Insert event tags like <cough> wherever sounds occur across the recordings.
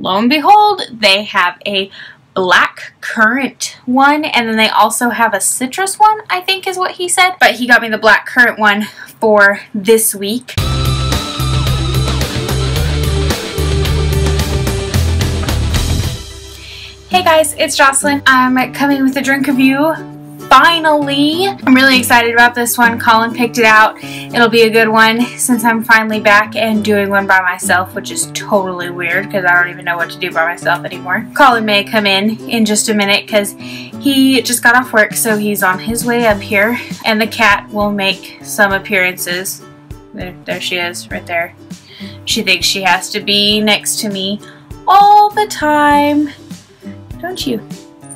Lo and behold, they have a black currant one and then they also have a citrus one I think is what he said. But he got me the black currant one for this week. Hey guys, it's Jocelyn. I'm coming with a drink review finally. I'm really excited about this one. Kollin picked it out. It'll be a good one since I'm finally back and doing one by myself, which is totally weird because I don't even know what to do by myself anymore. Kollin may come in in just a minute because he just got off work, so he's on his way up here. And the cat will make some appearances. There, there she is, right there. She thinks she has to be next to me all the time. Don't you?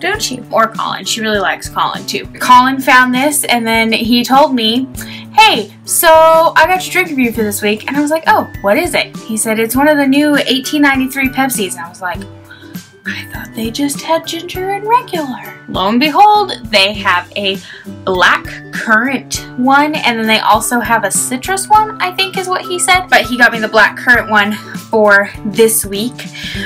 Don't you? Or Kollin. She really likes Kollin too. Kollin found this and then he told me, hey, so I got your drink review for this week. And I was like, oh, what is it? He said, it's one of the new 1893 Pepsis. And I was like, I thought they just had ginger and regular. Lo and behold, they have a black currant one and then they also have a citrus one, I think is what he said. But he got me the black currant one for this week.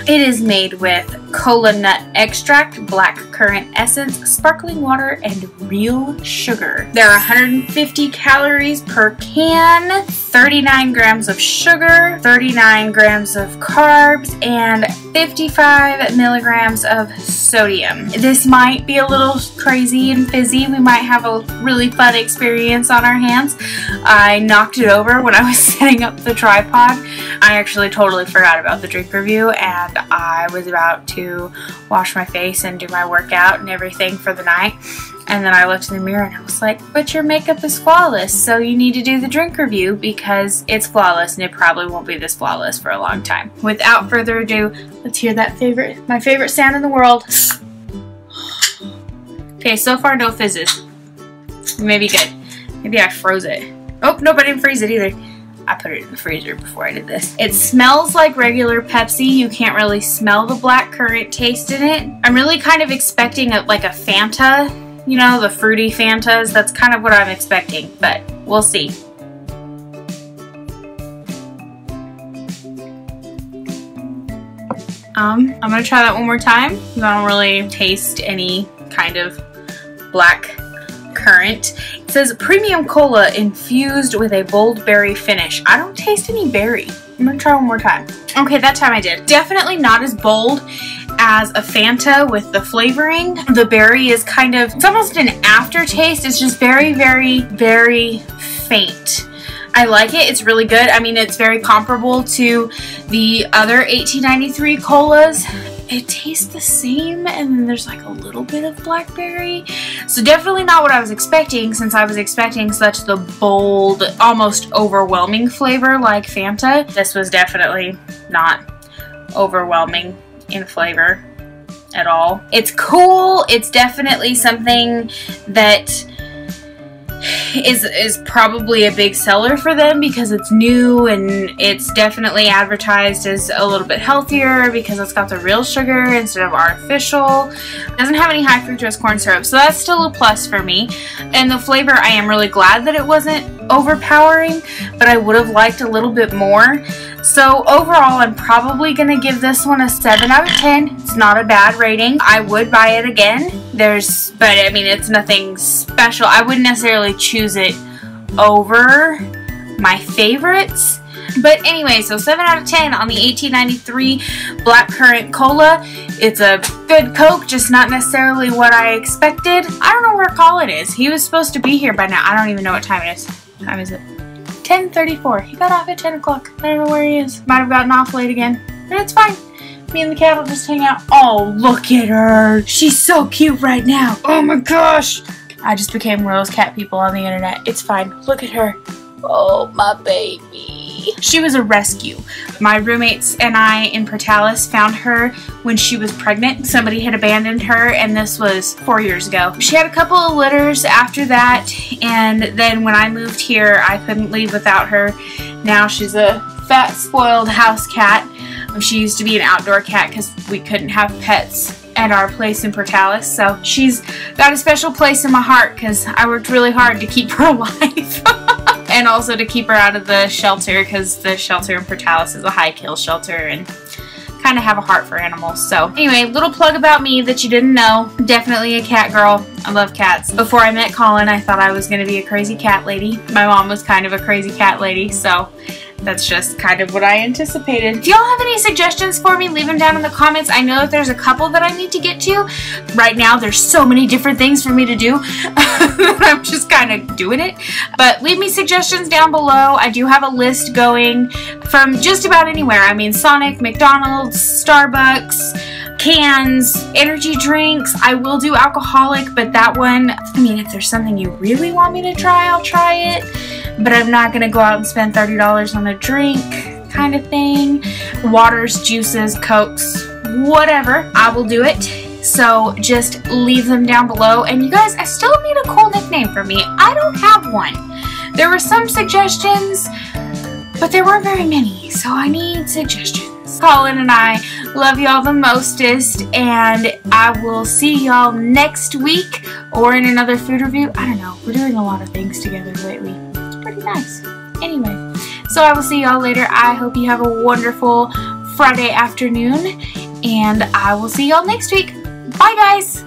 It is made with cola nut extract, black currant essence, sparkling water, and real sugar. There are 150 calories per can, 39 grams of sugar, 39 grams of carbs, and 55 milligrams of sodium. This might be a little crazy and fizzy. We might have a really fun experience on our hands. I knocked it over when I was <laughs> setting up the tripod. I actually totally forgot about the drink review and I was about to wash my face and do my workout and everything for the night. And then I looked in the mirror and I was like, but your makeup is flawless, so you need to do the drink review because it's flawless and it probably won't be this flawless for a long time. Without further ado, let's hear that favorite, my favorite sound in the world. <sighs> Okay, so far no fizzes. Maybe good. Maybe I froze it. Oh, nope, I didn't freeze it either. I put it in the freezer before I did this. It smells like regular Pepsi. You can't really smell the black currant taste in it. I'm really kind of expecting a, like a Fanta, you know, the fruity Fantas. That's kind of what I'm expecting, but we'll see. Um, I'm gonna try that one more time. I don't really taste any kind of black currant. It says premium cola infused with a bold berry finish. I don't taste any berry. I'm gonna try one more time. Okay, that time I did. Definitely not as bold as a Fanta with the flavoring. The berry is kind of, it's almost an aftertaste. It's just very, very, very faint. I like it. It's really good. I mean, it's very comparable to the other 1893 colas. It tastes the same and then there's like a little bit of blackberry. So definitely not what I was expecting since I was expecting such the bold, almost overwhelming flavor like Fanta. This was definitely not overwhelming in flavor at all. It's cool. It's definitely something that is is probably a big seller for them because it's new and it's definitely advertised as a little bit healthier because it's got the real sugar instead of artificial. It doesn't have any high fructose corn syrup, so that's still a plus for me. And the flavor, I am really glad that it wasn't overpowering, but I would have liked a little bit more. So overall, I'm probably going to give this one a 7 out of 10. It's not a bad rating. I would buy it again. There's, but I mean, it's nothing special. I wouldn't necessarily choose it over my favorites. But anyway, so 7 out of 10 on the 1893 Black Currant Cola. It's a good Coke, just not necessarily what I expected. I don't know where Kollin is. He was supposed to be here by now. I don't even know what time it is. What time is it? 10.34. He got off at 10 o'clock. I don't know where he is. Might have gotten off late again. But it's fine. Me and the cat will just hang out. Oh, look at her. She's so cute right now. Oh my gosh. I just became one of those cat people on the internet. It's fine. Look at her. Oh, my baby. She was a rescue. My roommates and I in Portales found her when she was pregnant. Somebody had abandoned her and this was four years ago. She had a couple of litters after that and then when I moved here I couldn't leave without her. Now she's a fat spoiled house cat. She used to be an outdoor cat because we couldn't have pets at our place in Portales. So she's got a special place in my heart because I worked really hard to keep <laughs> her alive and also to keep her out of the shelter because the shelter in Portales is a high kill shelter and kind of have a heart for animals. So anyway, little plug about me that you didn't know. Definitely a cat girl. I love cats. Before I met Kollin, I thought I was going to be a crazy cat lady. My mom was kind of a crazy cat lady, so that's just kind of what I anticipated. If y'all have any suggestions for me, leave them down in the comments. I know that there's a couple that I need to get to. Right now, there's so many different things for me to do. <laughs> I'm just kind of doing it. But leave me suggestions down below. I do have a list going from just about anywhere. I mean, Sonic, McDonald's, Starbucks, cans, energy drinks. I will do alcoholic, but that one, I mean, if there's something you really want me to try, I'll try it but I'm not going to go out and spend $30 on a drink kind of thing. Waters, juices, cokes, whatever. I will do it. So just leave them down below. And you guys, I still need a cool nickname for me. I don't have one. There were some suggestions, but there weren't very many. So I need suggestions. Kollin and I love y'all the mostest. And I will see y'all next week or in another food review. I don't know. We're doing a lot of things together lately pretty nice. Anyway, so I will see y'all later. I hope you have a wonderful Friday afternoon, and I will see y'all next week. Bye, guys!